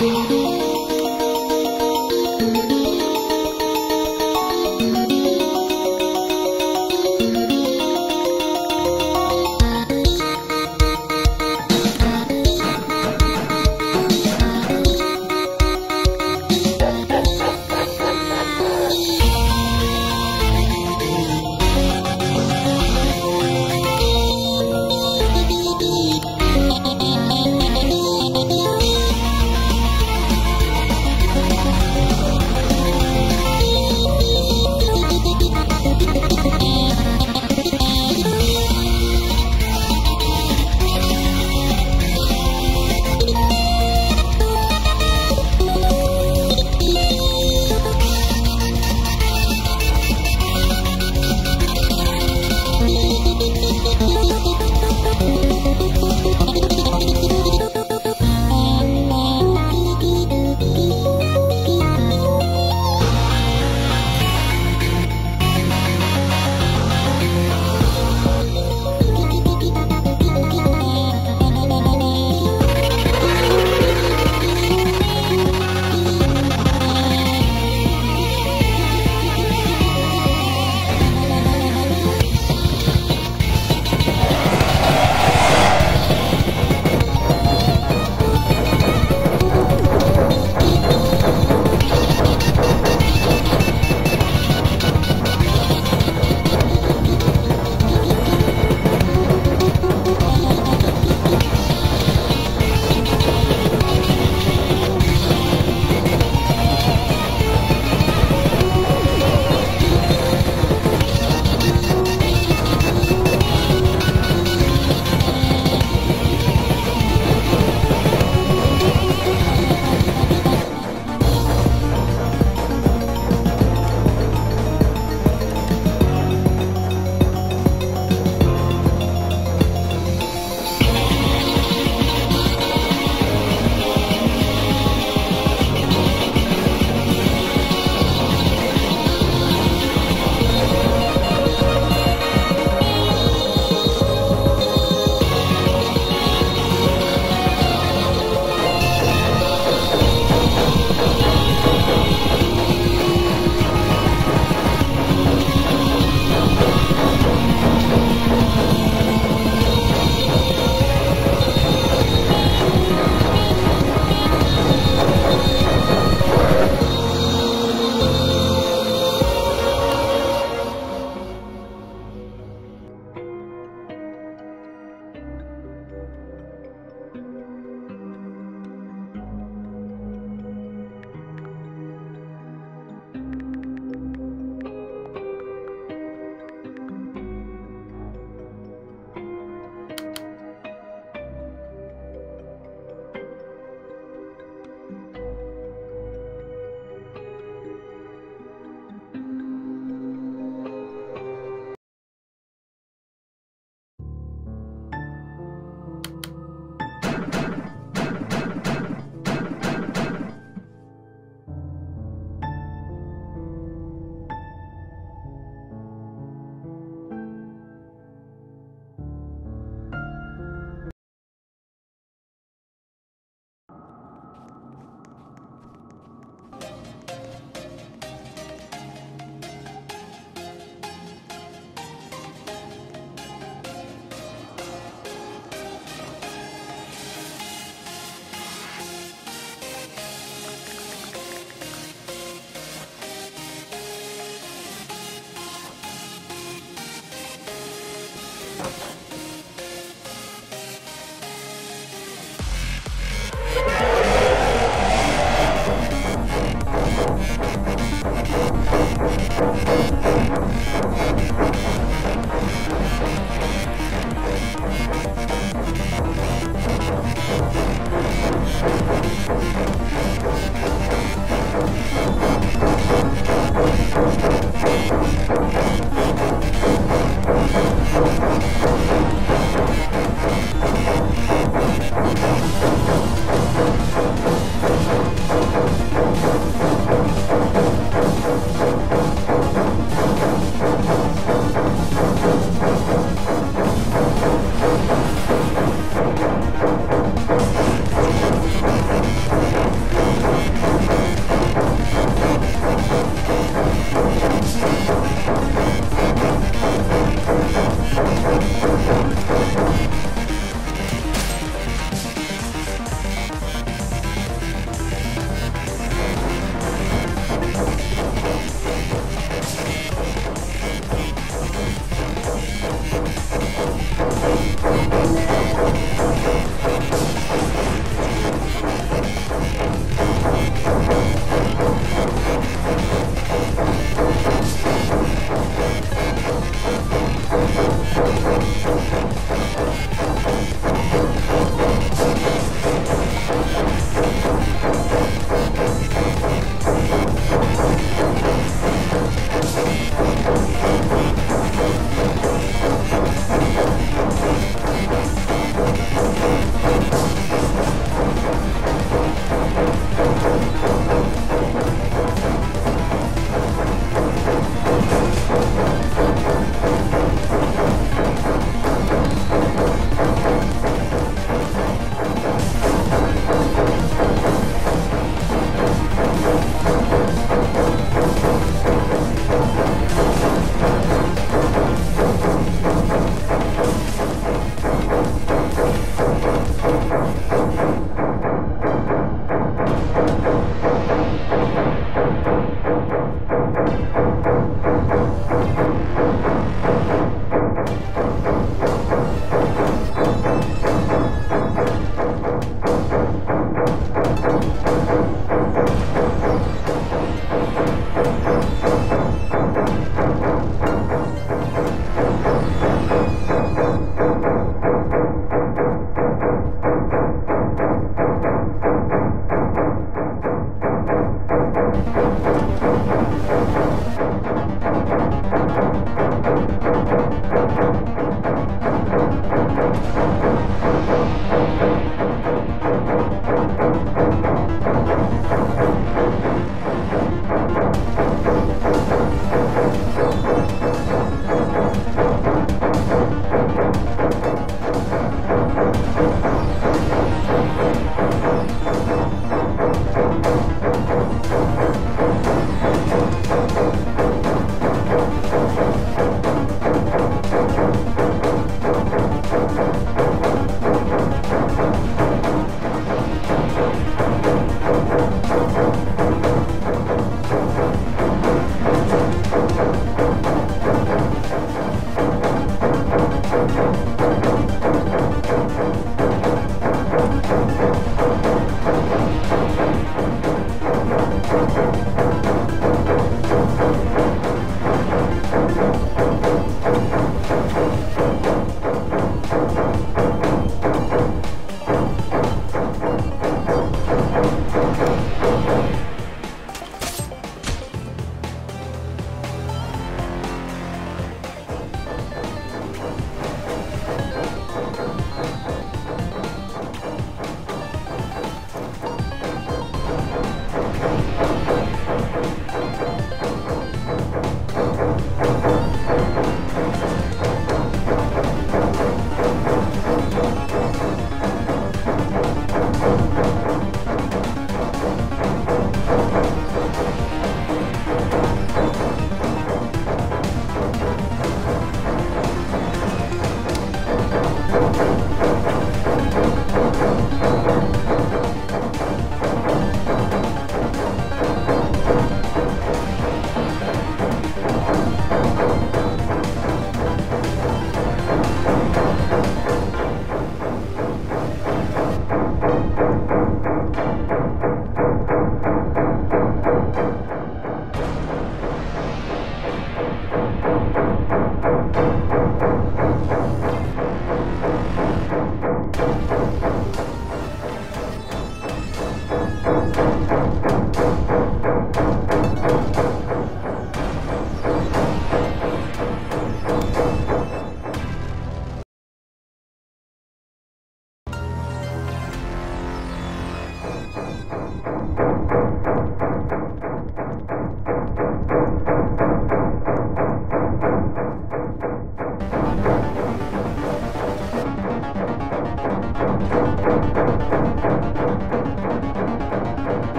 Música